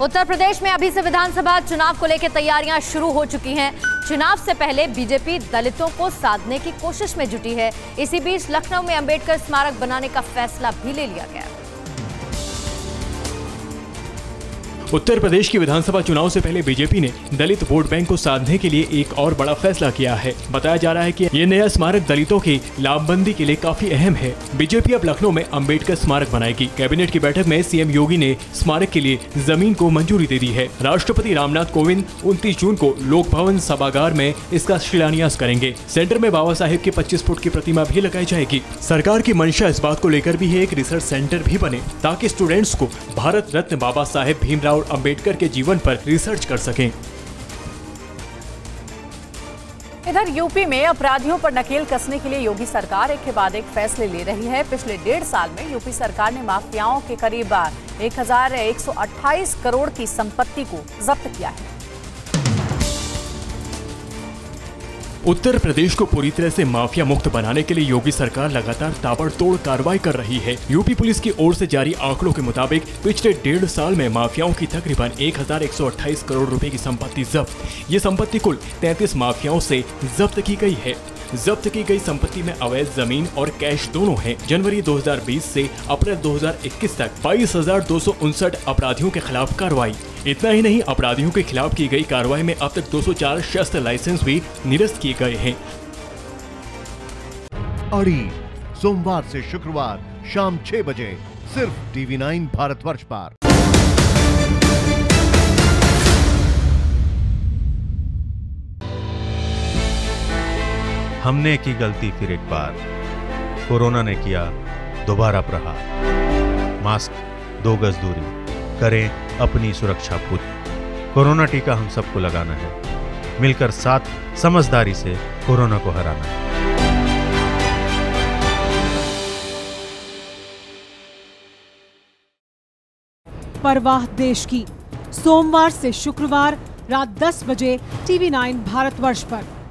उत्तर प्रदेश में अभी से विधानसभा चुनाव को लेकर तैयारियाँ शुरू हो चुकी हैं। चुनाव से पहले बीजेपी दलितों को साधने की कोशिश में जुटी है। इसी बीच लखनऊ में अंबेडकर स्मारक बनाने का फैसला भी ले लिया गया। उत्तर प्रदेश की विधानसभा चुनाव से पहले बीजेपी ने दलित वोट बैंक को साधने के लिए एक और बड़ा फैसला किया है। बताया जा रहा है कि ये नया स्मारक दलितों की लाभबंदी के लिए काफ़ी अहम है। बीजेपी अब लखनऊ में अंबेडकर स्मारक बनाएगी। कैबिनेट की बैठक में सीएम योगी ने स्मारक के लिए ज़मीन को मंजूरी दे दी है। राष्ट्रपति रामनाथ कोविंद उनतीस जून को लोक भवन सभागार में इसका शिलान्यास करेंगे। सेंटर में बाबा साहेब की पच्चीस फुट की प्रतिमा भी लगाई जाएगी। सरकार की मंशा इस बात को लेकर भी एक रिसर्च सेंटर भी बने, ताकि स्टूडेंट्स को भारत रत्न बाबा साहेब भीमराव और अंबेडकर के जीवन पर रिसर्च कर सकें। इधर यूपी में अपराधियों पर नकेल कसने के लिए योगी सरकार एक के बाद एक फैसले ले रही है। पिछले डेढ़ साल में यूपी सरकार ने माफियाओं के करीब 1128 करोड़ की संपत्ति को जब्त किया है। उत्तर प्रदेश को पूरी तरह से माफिया मुक्त बनाने के लिए योगी सरकार लगातार ताबड़तोड़ कार्रवाई कर रही है। यूपी पुलिस की ओर से जारी आंकड़ों के मुताबिक, पिछले डेढ़ साल में माफियाओं की तकरीबन 1128 करोड़ रुपए की संपत्ति जब्त। ये संपत्ति कुल 33 माफियाओं से जब्त की गई है। जब्त की गई संपत्ति में अवैध ज़मीन और कैश दोनों हैं। जनवरी 2020 से अप्रैल 2021 तक बाईस अपराधियों के खिलाफ कार्रवाई। इतना ही नहीं, अपराधियों के खिलाफ की गई कार्रवाई में अब तक 204 शस्त्र लाइसेंस भी निरस्त किए गए हैं। अड़ी, सोमवार से शुक्रवार शाम छह बजे, सिर्फ़ टीवी नाइन भारतवर्ष पर। हमने की गलती फिर एक बार। कोरोना ने किया दोबारा प्रहार। मास्क, दो गज दूरी। करें अपनी सुरक्षा पूरी। कोरोना टीका हम सबको लगाना है। मिलकर साथ समझदारी से कोरोना को हराना है। परवाह देश की। सोमवार से शुक्रवार रात 10 बजे टीवी 9 भारतवर्ष पर।